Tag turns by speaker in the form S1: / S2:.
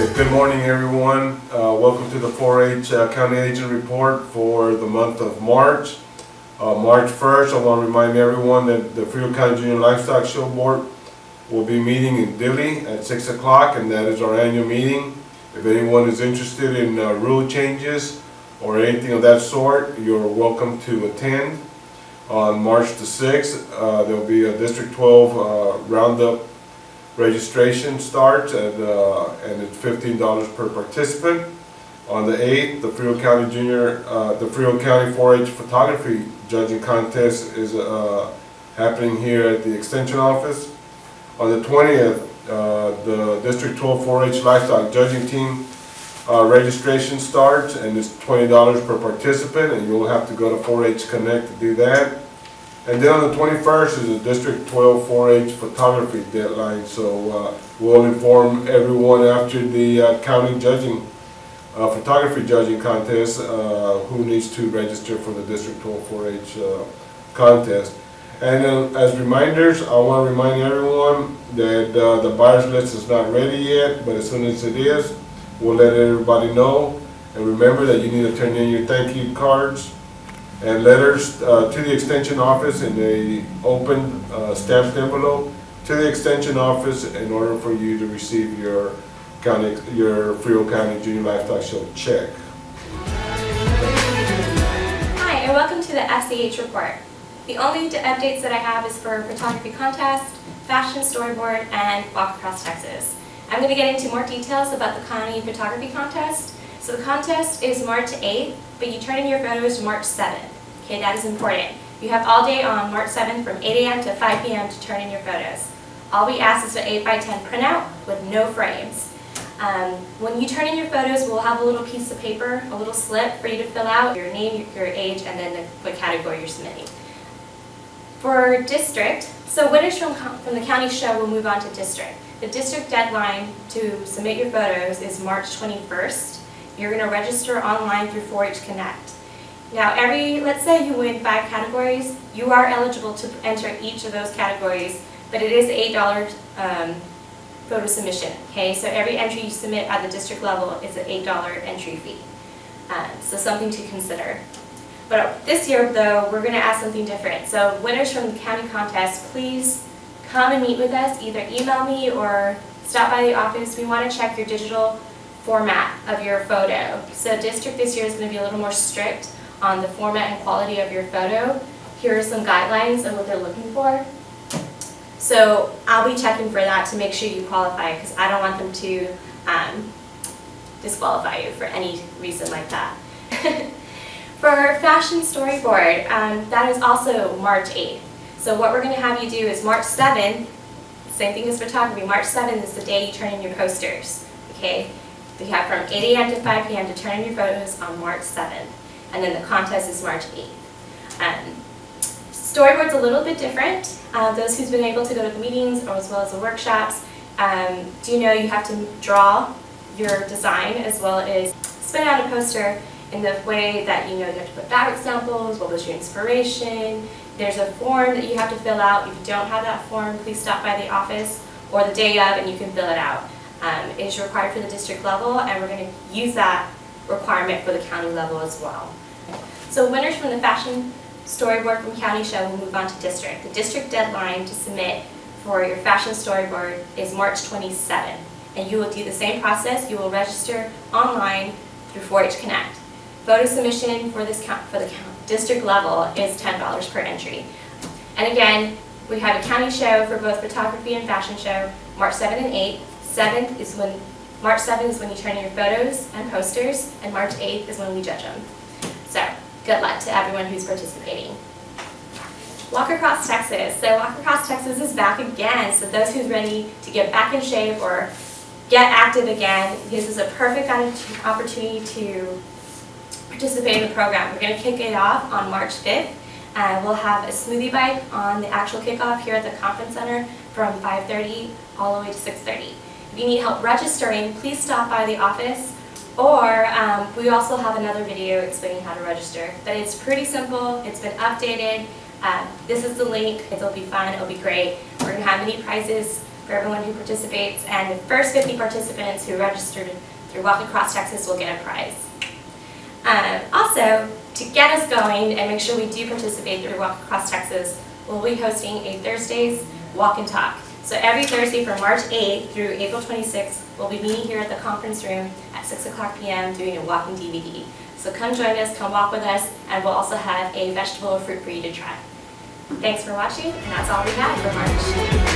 S1: Okay, good morning, everyone. Uh, Welcome to the 4-H uh, County Agent Report for the month of March. Uh, March 1st, I want to remind everyone that the Frio County Junior Livestock Show Board will be meeting in Dilley at 6 o'clock, and that is our annual meeting. If anyone is interested in uh, rule changes or anything of that sort, you're welcome to attend. On March the 6th, uh, there'll be a District 12 uh, Roundup registration starts at, uh, and it's fifteen dollars per participant. On the eighth, the Frio County Junior, uh, the Frio County 4-H Photography Judging Contest is, uh, happening here at the Extension Office. On the twentieth, uh, the District 12 4-H Livestock Judging Team, uh, registration starts and it's twenty dollars per participant and you'll have to go to 4-H Connect to do that. And then on the twenty-first is the District 12 4-H photography deadline, so, uh, we'll inform everyone after the uh, county judging, uh, photography judging contest, uh, who needs to register for the District 12 4-H, uh, contest. And as reminders, I wanna remind everyone that, uh, the buyer's list is not ready yet, but as soon as it is, we'll let everybody know. And remember that you need to turn in your thank you cards and letters uh, to the extension office in a open uh, stamped envelope to the extension office in order for you to receive your county, your Frio County Junior Livestock Show check.
S2: Hi, and welcome to the SEH report. The only updates that I have is for photography contest, fashion storyboard, and walk across Texas. I'm going to get into more details about the county photography contest. So the contest is March 8th, but you turn in your photos March 7th. Okay, that is important. You have all day on March 7th from 8 a.m. to 5 p.m. to turn in your photos. All we ask is an 8 by 10 printout with no frames. Um, when you turn in your photos, we'll have a little piece of paper, a little slip for you to fill out, your name, your age, and then the, what category you're submitting. For district, so winners from, from the county show will move on to district. The district deadline to submit your photos is March 21st. You're going to register online through 4-H Connect. Now, every, let's say you win five categories, you are eligible to enter each of those categories, but it is $8 um, photo submission, okay? So every entry you submit at the district level is an $8 entry fee. Um, So something to consider. But this year, though, we're going to ask something different. So winners from the county contest, please come and meet with us, either email me or stop by the office. We want to check your digital format of your photo. So district this year is going to be a little more strict on the format and quality of your photo. Here are some guidelines of what they're looking for. So I'll be checking for that to make sure you qualify because I don't want them to um, disqualify you for any reason like that. for fashion storyboard, um, that is also March 8th. So what we're going to have you do is March 7th, same thing as photography, March 7th is the day you turn in your posters. Okay? You have from 8 a.m. to 5 p.m. to turn in your photos on March 7th. And then the contest is March 8th. Um, Storyboard's a little bit different. Uh, those who's been able to go to the meetings as well as the workshops, um, do you know you have to draw your design as well as spin out a poster in the way that you know you have to put fabric samples, what was your inspiration. There's a form that you have to fill out. If you don't have that form, please stop by the office or the day of and you can fill it out. Um, it is required for the district level and we're going to use that requirement for the county level as well. So winners from the fashion storyboard from county show will move on to district. The district deadline to submit for your fashion storyboard is March 27th. And you will do the same process. You will register online through 4-H Connect. Photo submission for this count, for the district level is $10 per entry. And again, we have a county show for both photography and fashion show, March 7th and 8th. 7th is when, March 7th is when you turn in your photos and posters, and March 8th is when we judge them. So, good luck to everyone who's participating. Walk Across Texas. So Walk Across Texas is back again. So those who's ready to get back in shape or get active again, this is a perfect opportunity to participate in the program. We're going to kick it off on March 5th. Uh, we'll have a smoothie bike on the actual kickoff here at the conference center from 5.30 all the way to 6.30. If you need help registering, please stop by the office or um, we also have another video explaining how to register. But it's pretty simple, it's been updated. Uh, this is the link, it'll be fun, it'll be great. We're gonna have many prizes for everyone who participates, and the first 50 participants who registered through Walk Across Texas will get a prize. Um, also, to get us going and make sure we do participate through Walk Across Texas, we'll be hosting a Thursdays Walk and Talk. So every Thursday from March 8th through April 26th, we'll be meeting here at the conference room at 6 o'clock p.m. doing a walking DVD. So come join us, come walk with us, and we'll also have a vegetable or fruit for you to try. Thanks for watching, and that's all we have for March.